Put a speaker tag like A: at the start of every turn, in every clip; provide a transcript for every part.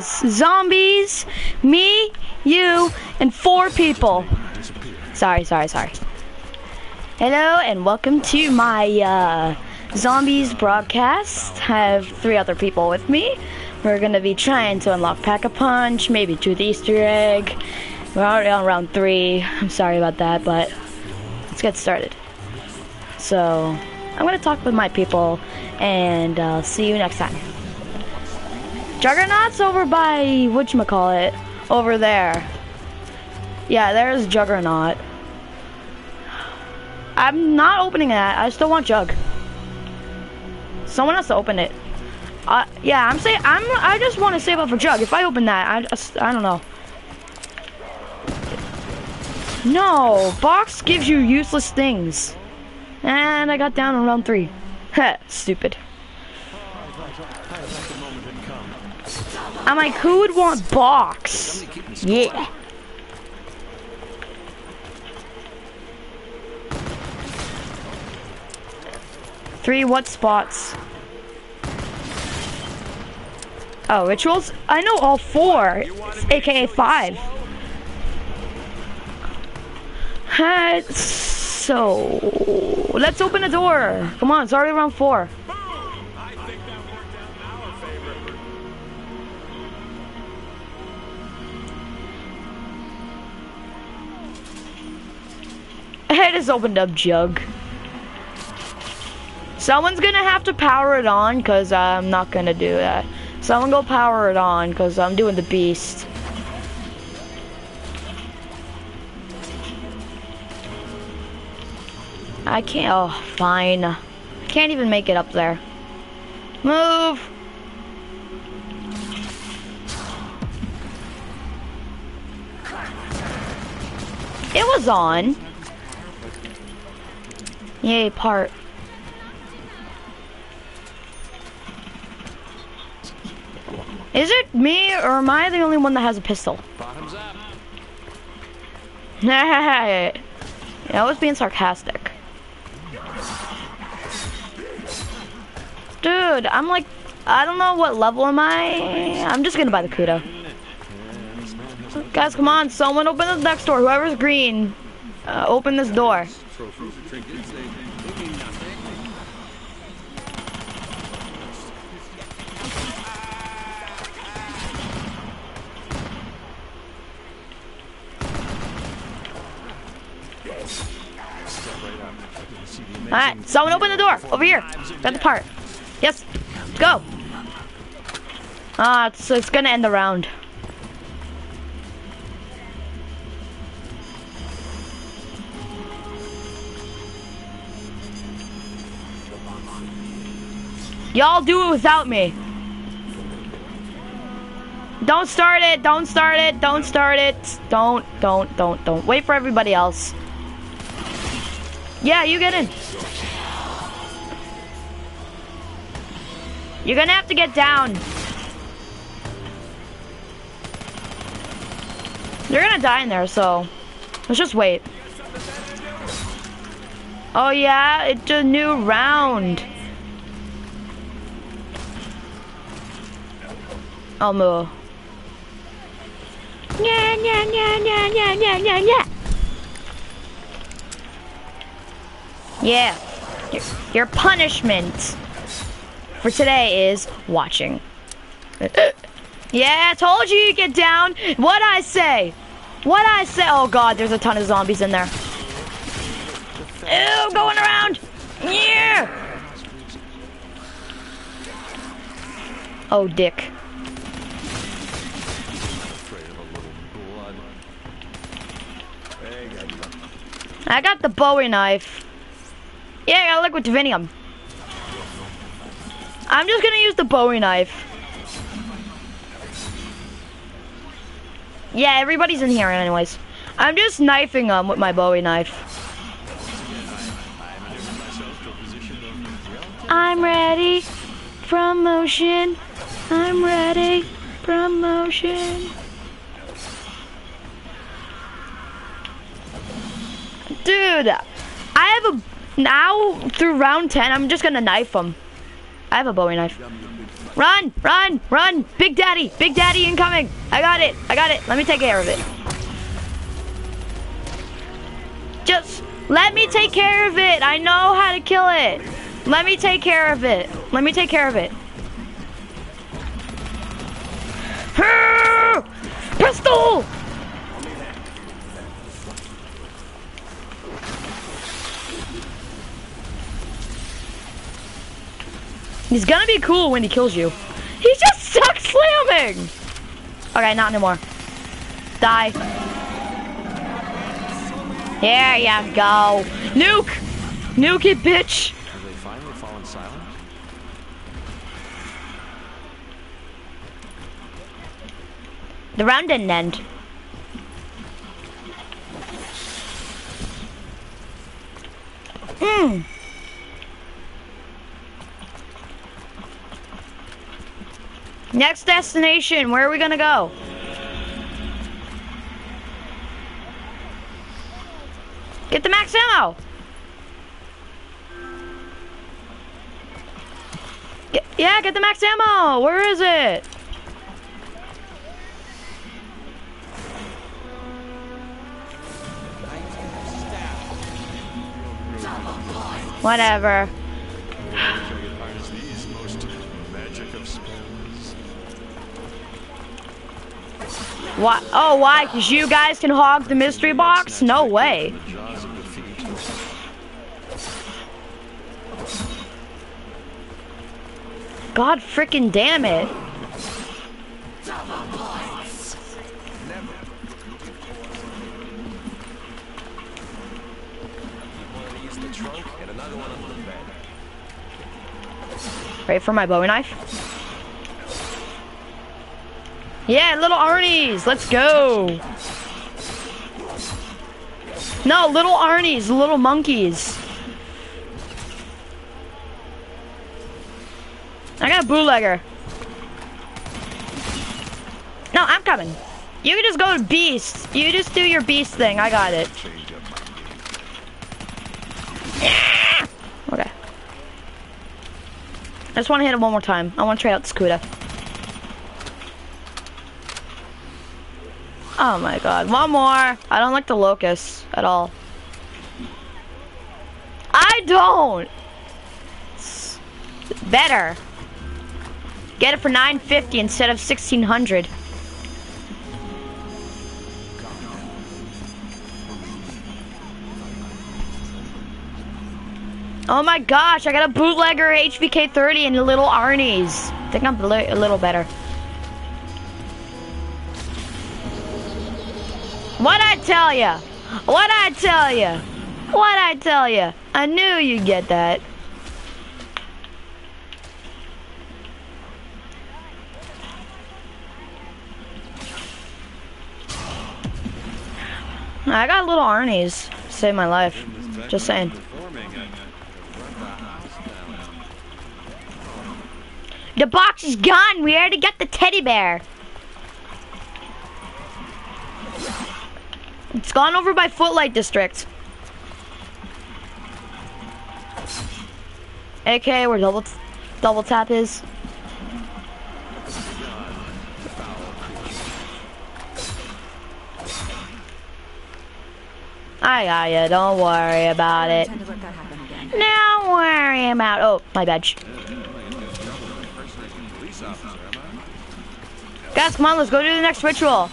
A: Zombies, me, you, and four people. Sorry, sorry, sorry. Hello and welcome to my uh, zombies broadcast. I have three other people with me. We're gonna be trying to unlock Pack-a-Punch, maybe do the Easter egg. We're already on round three. I'm sorry about that, but let's get started. So, I'm gonna talk with my people, and uh, see you next time. Juggernaut's over by whatchamacallit, over there. Yeah, there's Juggernaut. I'm not opening that. I still want Jug. Someone has to open it. Uh, yeah, I'm saying I'm. I just want to save up for Jug. If I open that, I just I don't know. No, box gives you useless things. And I got down on round three. Heh, stupid. I'm like, who would want box? Yeah. Three what spots? Oh, rituals? I know all four, aka five. So, let's open the door. Come on, it's already around four. I just opened up Jug. Someone's gonna have to power it on, cause I'm not gonna do that. Someone go power it on, cause I'm doing the beast. I can't, oh, fine. Can't even make it up there. Move! It was on. Yay, part. Is it me, or am I the only one that has a pistol?
B: Bottoms up.
A: yeah, I was being sarcastic. Dude, I'm like, I don't know what level am I. I'm just gonna buy the Kuda. Guys, come on, someone open this next door. Whoever's green, uh, open this door. Alright, someone open the door. Over here. Got the part. Yes. Go. Ah, it's, it's gonna end the round. Y'all do it without me. Don't start it, don't start it, don't start it. Don't, don't, don't, don't. Wait for everybody else. Yeah, you get in. You're gonna have to get down. You're gonna die in there, so let's just wait. Oh yeah, it's a new round. Move. Yeah, yeah, yeah, yeah, yeah, yeah, yeah, yeah. Yeah. Your, punishment for today is watching. yeah, I told you you get down. What I say? What I say? Oh god, there's a ton of zombies in there. Ew, going around. Yeah. Oh, dick. I got the Bowie knife. Yeah, I got liquid divinium. I'm just gonna use the Bowie knife. Yeah, everybody's in here anyways. I'm just knifing them with my Bowie knife. I'm ready. Promotion. I'm ready. Promotion. Dude, I have a, now through round 10, I'm just gonna knife him. I have a Bowie knife. Run, run, run. Big Daddy, Big Daddy incoming. I got it, I got it. Let me take care of it. Just let me take care of it. I know how to kill it. Let me take care of it. Let me take care of it. Pistol! He's gonna be cool when he kills you. He just sucks slamming! Okay, not anymore. Die. There you go. Nuke! Nuke it, bitch!
B: Have they finally fallen silent?
A: The round didn't end. Hmm. Next destination, where are we gonna go? Get the max ammo! Get, yeah, get the max ammo! Where is it? Whatever. Why? Oh, why? Because you guys can hog the mystery box? No way. God freaking damn it. Ready for my Bowie knife? Yeah, little Arnie's. Let's go. No, little Arnie's, little monkeys. I got a bootlegger. No, I'm coming. You can just go to beast. You just do your beast thing. I got it. Okay. I just want to hit it one more time. I want to try out Skuda. Oh my god. One more. I don't like the Locus at all. I don't. It's better. Get it for 950 instead of 1600. Oh my gosh, I got a bootlegger HVK 30 and a little Arnie's. I think I'm a little better. What I tell ya? What I tell ya? What I tell ya? I knew you'd get that. I got little Arnie's. Saved my life. Just saying. The box is gone. We already got the teddy bear. It's gone over by Footlight District. AK, where double double tap is. I got ya. Don't worry about it. Don't worry about. Oh, my badge. Guys, come on, let's go do the next ritual.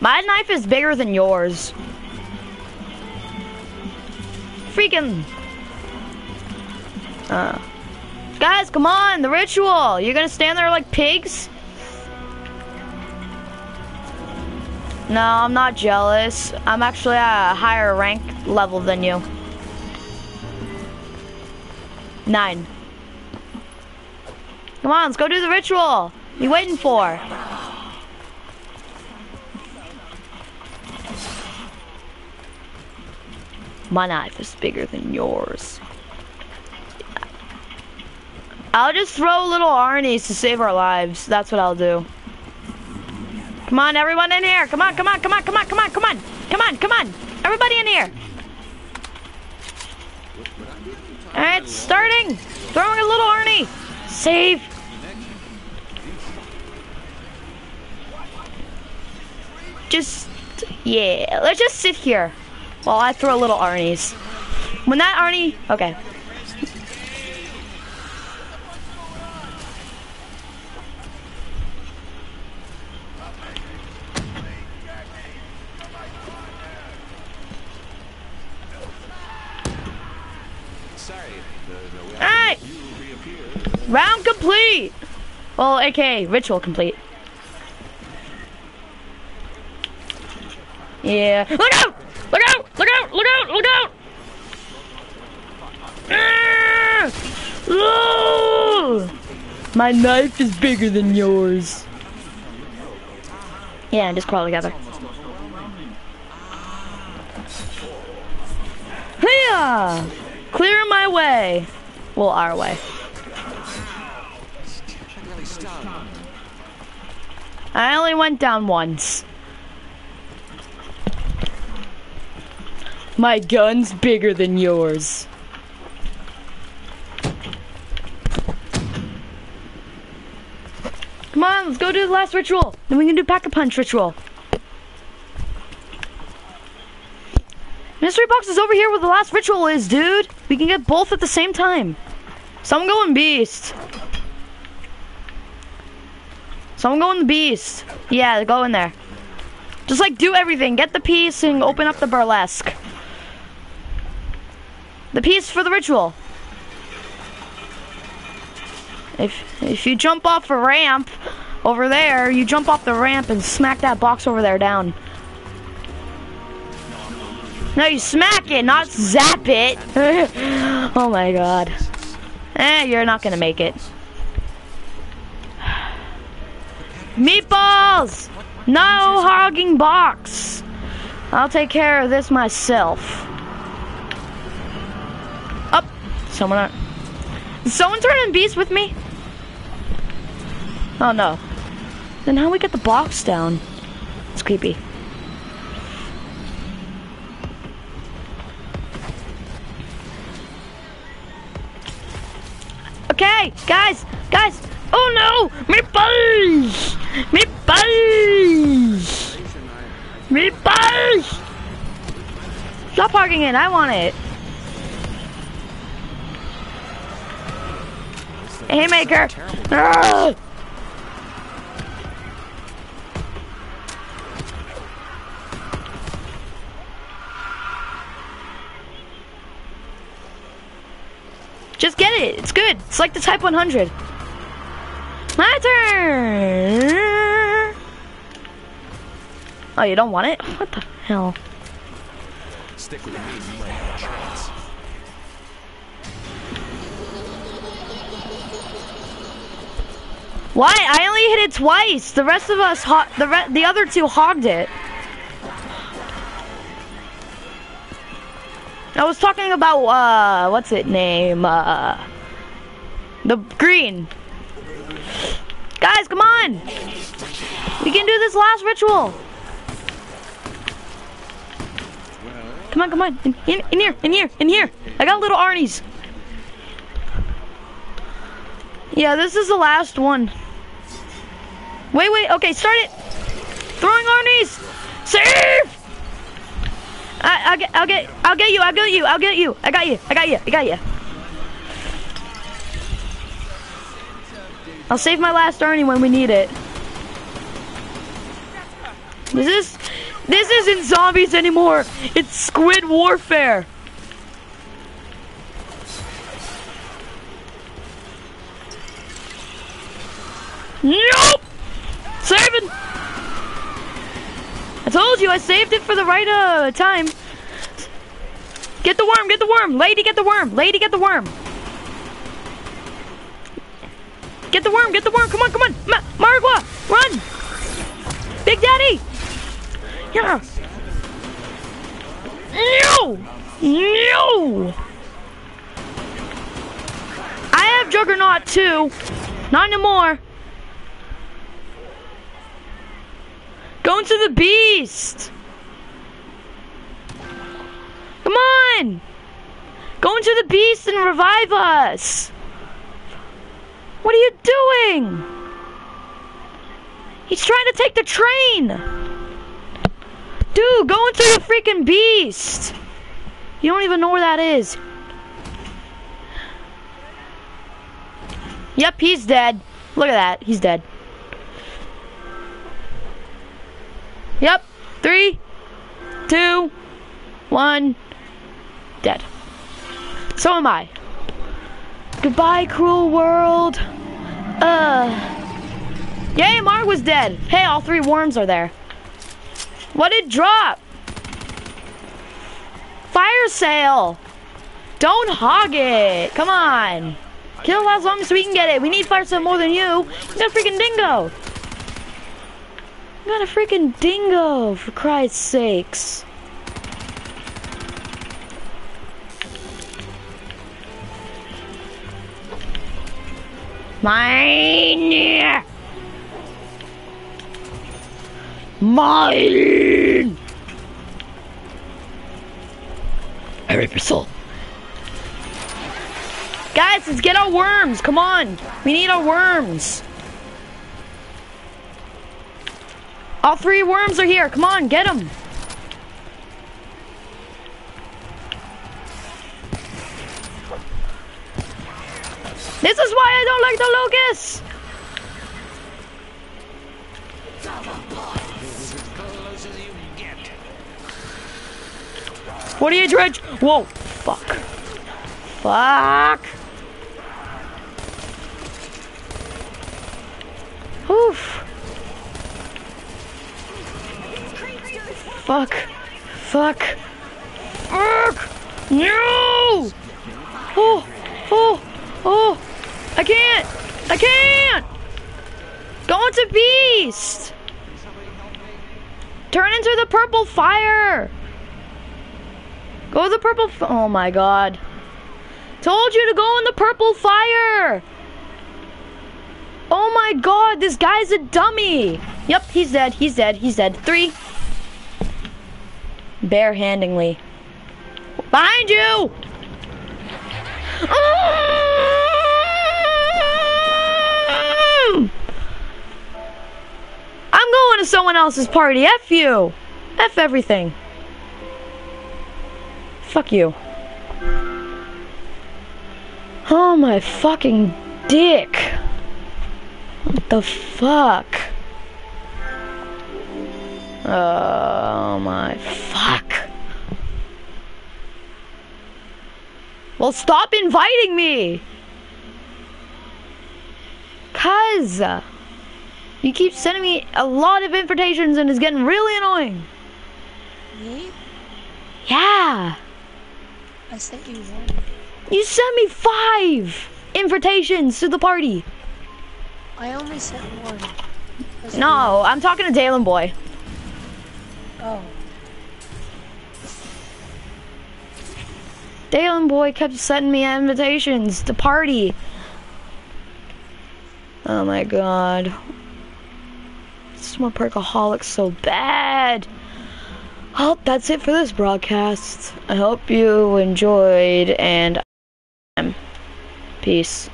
A: My knife is bigger than yours. Freaking. Uh. Guys, come on, the ritual. You're gonna stand there like pigs? No, I'm not jealous. I'm actually at a higher rank level than you. Nine. Come on, let's go do the ritual. What you waiting for? My knife is bigger than yours. I'll just throw little Arnie's to save our lives. That's what I'll do. Come on, everyone in here. Come on, come on, come on, come on, come on, come on. Come on, come on. Everybody in here. Alright, starting. Throwing a little Arnie. Save. Just, yeah. Let's just sit here while I throw a little Arnie's. When that Arnie, okay. Round complete. Well, aka ritual complete. Yeah. Oh, Look out! Look out! Look out! Look out! Look out! Ah! Ooh! My knife is bigger than yours. Yeah, just crawl together. Hiya! Clear my way. Well, our way.
B: That really stung.
A: I only went down once. My gun's bigger than yours. Come on, let's go do the last ritual. Then we can do pack-a-punch ritual. Mystery box is over here where the last ritual is, dude. We can get both at the same time. Someone go in beast. Someone go in the beast. Yeah, go in there. Just like do everything. Get the piece and open up the burlesque. The piece for the ritual. If if you jump off a ramp over there, you jump off the ramp and smack that box over there down. No, you smack it, not zap it. oh my god. Eh, you're not gonna make it. Meatballs! No hogging box! I'll take care of this myself. Up! Someone. uh, Is someone turning beast with me? Oh no. Then how we get the box down? It's creepy. Okay, guys, guys. Oh no, meatballs, me meatballs. Stop parking it. I want it. Haymaker. Ah! Just get it. It's good. It's like the Type 100. My turn. Oh, you don't want it? What the hell?
B: Stick with
A: Why? I only hit it twice. The rest of us, the the other two hogged it. I was talking about uh, what's it name? Uh, the green. Guys, come on! We can do this last ritual. Come on, come on. In, in, in here, in here, in here. I got little Arnie's. Yeah, this is the last one. Wait, wait. Okay, start it. Throwing Arnie's. Save! I, I'll get, I'll get, I'll get you, I'll get you, I'll get you. I got you, I got you, I got you. I'll save my last Arnie when we need it. This is, this isn't zombies anymore. It's Squid Warfare. Nope. Told you I saved it for the right uh time. Get the worm, get the worm. Lady, get the worm. Lady, get the worm. Get the worm, get the worm. Come on, come on. Ma Margwa, run. Big Daddy. Yeah. No. No. I have Juggernaut too. Not anymore. Go into the beast. Come on. Go into the beast and revive us. What are you doing? He's trying to take the train. Dude, go into the freaking beast. You don't even know where that is. Yep, he's dead. Look at that. He's dead. Yep. Three, two, one, dead. So am I. Goodbye, cruel world. Uh. Yay, Mark was dead. Hey, all three worms are there. What did drop? Fire sale. Don't hog it. Come on. Kill last zombie so we can get it. We need fire sale more than you. You got freaking dingo. You got a freaking dingo, for Christ's sakes. Mine! Mine! Every pistol. Guys, let's get our worms. Come on. We need our worms. All three worms are here. Come on, get them. This is why I don't like the locusts. What are you, Dredge? Whoa, fuck. Fuck. Fuck. Fuck. Fuck. No! Oh, oh, oh. I can't. I can't. Go into beast. Turn into the purple fire. Go to the purple. oh my god. Told you to go in the purple fire. Oh my god, this guy's a dummy. Yep, he's dead. He's dead. He's dead. Three. Barehandingly. Behind you! Mm. I'm going to someone else's party. F you. F everything. Fuck you. Oh my fucking dick. What the fuck? Oh my Well, stop inviting me! Cuz you uh, keep sending me a lot of invitations and it's getting really annoying.
C: Me?
A: Yeah.
C: I sent you one.
A: You sent me five invitations to the party.
C: I only sent one.
A: No, I'm talking to Dalen Boy.
C: Oh.
A: Dalen Boy kept sending me invitations to party. Oh my god. This my perkaholic so bad. Well, that's it for this broadcast. I hope you enjoyed and um, peace.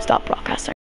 A: Stop broadcasting.